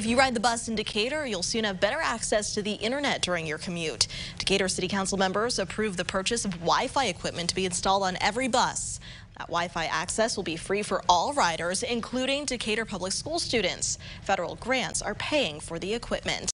If you ride the bus in Decatur, you'll soon have better access to the internet during your commute. Decatur City Council members approved the purchase of Wi-Fi equipment to be installed on every bus. That Wi-Fi access will be free for all riders, including Decatur Public School students. Federal grants are paying for the equipment.